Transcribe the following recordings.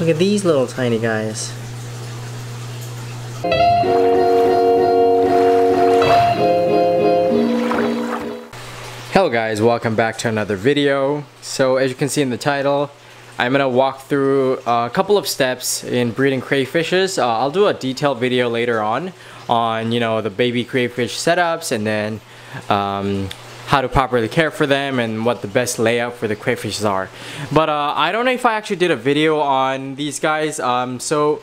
Look at these little tiny guys. Hello guys, welcome back to another video. So as you can see in the title, I'm gonna walk through a couple of steps in breeding crayfishes. Uh, I'll do a detailed video later on on you know the baby crayfish setups and then um, how to properly care for them and what the best layout for the crayfishes are. But uh, I don't know if I actually did a video on these guys. Um, so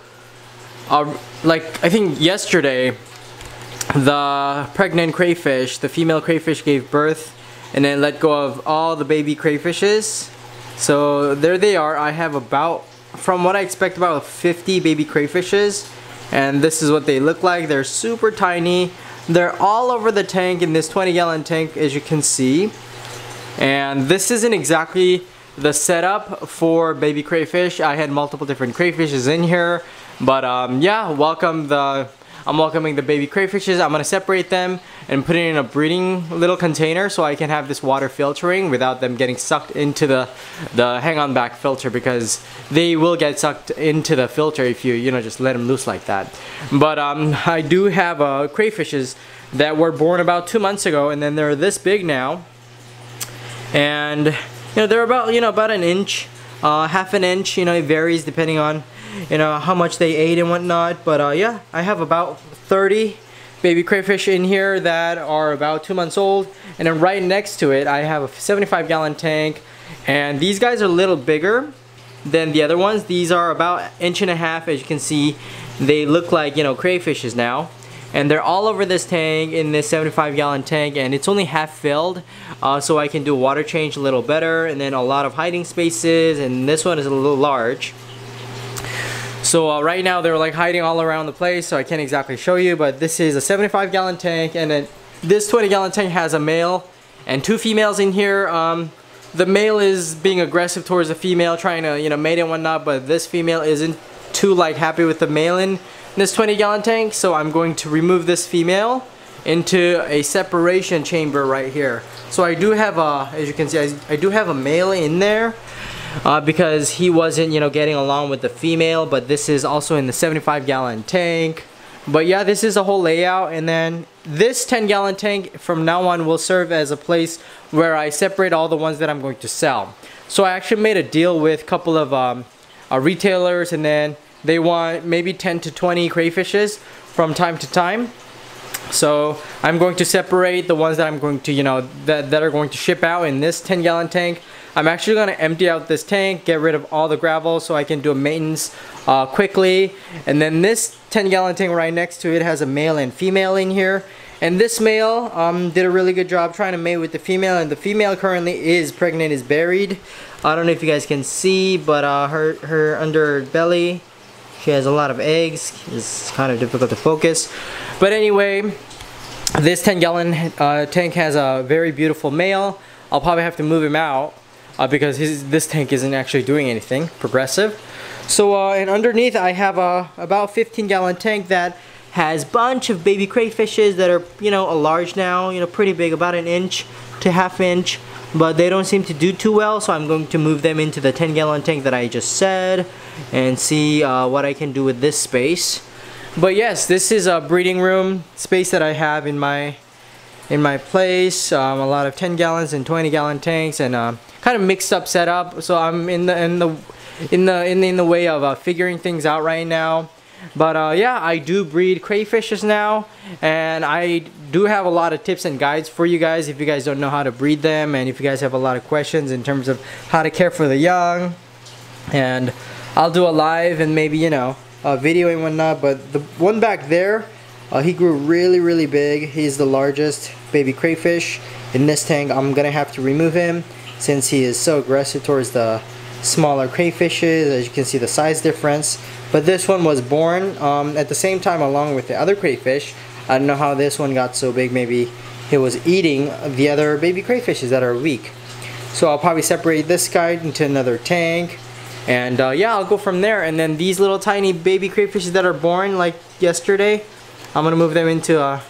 uh, like I think yesterday the pregnant crayfish, the female crayfish gave birth and then let go of all the baby crayfishes. So there they are. I have about, from what I expect, about 50 baby crayfishes. And this is what they look like. They're super tiny. They're all over the tank in this 20 gallon tank as you can see. And this isn't exactly the setup for baby crayfish. I had multiple different crayfishes in here. But um, yeah, welcome the I'm welcoming the baby crayfishes. I'm gonna separate them and put it in a breeding little container so I can have this water filtering without them getting sucked into the, the hang on back filter because they will get sucked into the filter if you, you know, just let them loose like that. But um, I do have uh, crayfishes that were born about two months ago and then they're this big now. And, you know, they're about, you know, about an inch, uh, half an inch, you know, it varies depending on you know how much they ate and whatnot. But uh, yeah I have about 30 baby crayfish in here that are about two months old. And then right next to it I have a 75 gallon tank. And these guys are a little bigger than the other ones. These are about inch and a half as you can see. They look like you know crayfishes now. And they're all over this tank in this 75 gallon tank. And it's only half filled uh, so I can do water change a little better. And then a lot of hiding spaces. And this one is a little large so uh, right now they're like hiding all around the place so I can't exactly show you but this is a 75 gallon tank and then this 20 gallon tank has a male and two females in here. Um, the male is being aggressive towards the female trying to you know mate and whatnot but this female isn't too like happy with the male in this 20 gallon tank so I'm going to remove this female into a separation chamber right here. So I do have a, as you can see, I, I do have a male in there uh, because he wasn't, you know, getting along with the female, but this is also in the 75 gallon tank. But yeah, this is a whole layout and then this 10 gallon tank from now on will serve as a place where I separate all the ones that I'm going to sell. So I actually made a deal with a couple of um, uh, retailers and then they want maybe 10 to 20 crayfishes from time to time. So I'm going to separate the ones that I'm going to, you know, that, that are going to ship out in this 10 gallon tank I'm actually to empty out this tank, get rid of all the gravel so I can do a maintenance uh, quickly. And then this 10 gallon tank right next to it has a male and female in here. And this male um, did a really good job trying to mate with the female and the female currently is pregnant, is buried. I don't know if you guys can see, but uh, her, her under belly, she has a lot of eggs. It's kind of difficult to focus. But anyway, this 10 gallon uh, tank has a very beautiful male. I'll probably have to move him out uh, because his, this tank isn't actually doing anything progressive. So uh, and underneath I have a about 15 gallon tank that has bunch of baby crayfishes that are you know a large now you know pretty big about an inch to half inch but they don't seem to do too well so I'm going to move them into the 10 gallon tank that I just said and see uh, what I can do with this space but yes this is a breeding room space that I have in my in my place um, a lot of 10 gallons and 20 gallon tanks and uh, kind of mixed up setup. So I'm in the in the in the in the, in the way of uh, figuring things out right now. But uh, yeah, I do breed crayfishes now, and I do have a lot of tips and guides for you guys if you guys don't know how to breed them, and if you guys have a lot of questions in terms of how to care for the young. And I'll do a live and maybe you know a video and whatnot. But the one back there, uh, he grew really really big. He's the largest baby crayfish in this tank. I'm gonna have to remove him since he is so aggressive towards the smaller crayfishes as you can see the size difference. But this one was born um, at the same time along with the other crayfish. I don't know how this one got so big. Maybe it was eating the other baby crayfishes that are weak. So I'll probably separate this guy into another tank. And uh, yeah I'll go from there. And then these little tiny baby crayfishes that are born like yesterday I'm gonna move them into uh,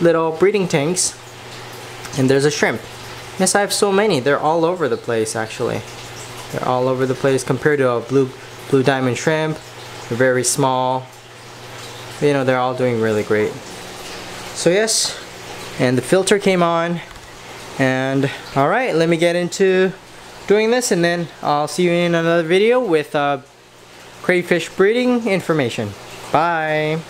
little breeding tanks. And there's a shrimp Yes, I have so many. They're all over the place, actually. They're all over the place compared to a blue blue diamond shrimp, they're very small. You know, they're all doing really great. So yes, and the filter came on. And alright, let me get into doing this and then I'll see you in another video with uh, crayfish breeding information. Bye!